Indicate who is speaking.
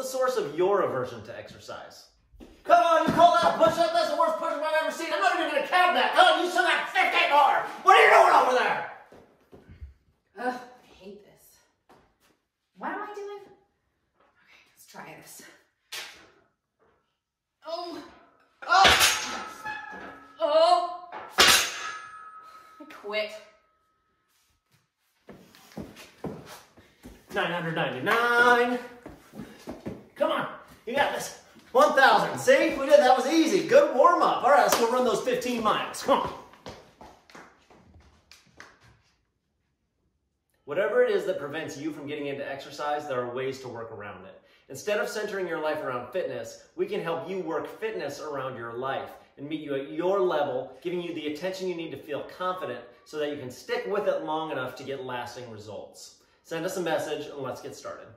Speaker 1: the source of your aversion to exercise? Come on, you call that a push-up? That's the worst push-up I've ever seen. I'm not even gonna count that. Come on, you still got 50 more. What are you doing over there?
Speaker 2: Ugh, I hate this. What am I doing? Okay, let's try this. Oh, oh, oh. I quit.
Speaker 1: 999. You got this. 1,000. See, we did. That was easy. Good warm up. All right, let's go run those 15 miles. Come on. Whatever it is that prevents you from getting into exercise, there are ways to work around it. Instead of centering your life around fitness, we can help you work fitness around your life and meet you at your level, giving you the attention you need to feel confident so that you can stick with it long enough to get lasting results. Send us a message and let's get started.